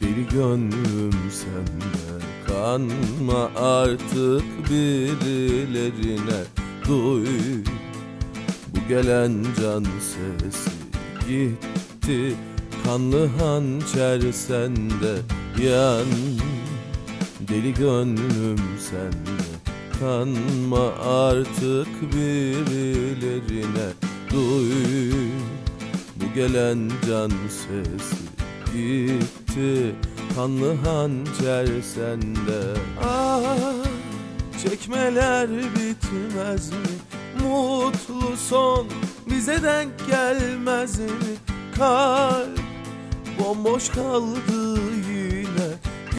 Deli gönlüm sende Kanma artık birilerine. Duy bu gelen can sesi Gitti kanlı hançer sende Yan. Deli gönlüm sende Kanma artık birilerine. Duy bu gelen can sesi Gitti kanlı hançer sende. Ah çekmeler bitmez mi? Mutlu son bize denk gelmez mi? Kalp bomboş kaldı